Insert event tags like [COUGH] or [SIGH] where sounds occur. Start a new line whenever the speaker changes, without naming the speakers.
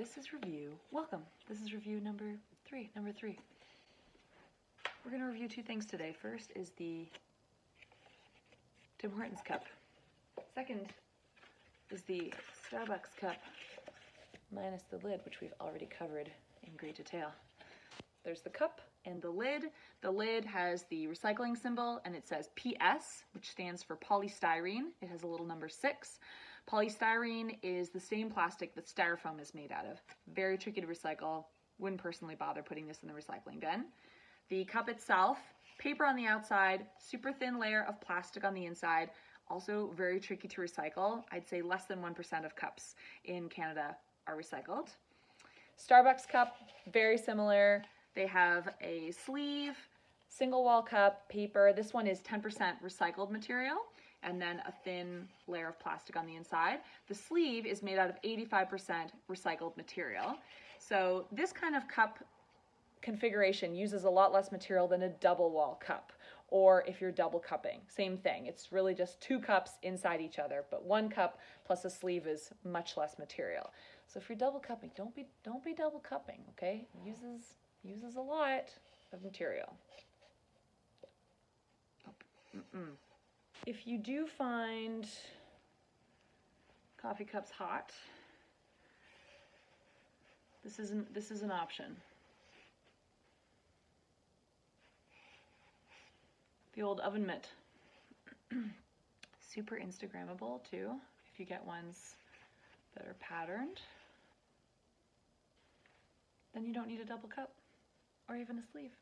this is review. Welcome. This is review number three. Number three. We're going to review two things today. First is the Tim Hortons cup. Second is the Starbucks cup minus the lid, which we've already covered in great detail. There's the cup and the lid. The lid has the recycling symbol and it says PS, which stands for polystyrene. It has a little number six. Polystyrene is the same plastic that styrofoam is made out of. Very tricky to recycle. Wouldn't personally bother putting this in the recycling bin. The cup itself, paper on the outside, super thin layer of plastic on the inside, also very tricky to recycle. I'd say less than 1% of cups in Canada are recycled. Starbucks cup, very similar. They have a sleeve, single wall cup, paper. This one is 10% recycled material and then a thin layer of plastic on the inside. The sleeve is made out of 85% recycled material. So this kind of cup configuration uses a lot less material than a double wall cup or if you're double cupping, same thing. It's really just two cups inside each other, but one cup plus a sleeve is much less material. So if you're double cupping, don't be don't be double cupping, okay? Uses uses a lot of material. Mm -mm. If you do find coffee cups hot, this isn't this is an option. The old oven mitt. [CLEARS THROAT] Super Instagrammable too, if you get ones that are patterned. Then you don't need a double cup or even a sleeve.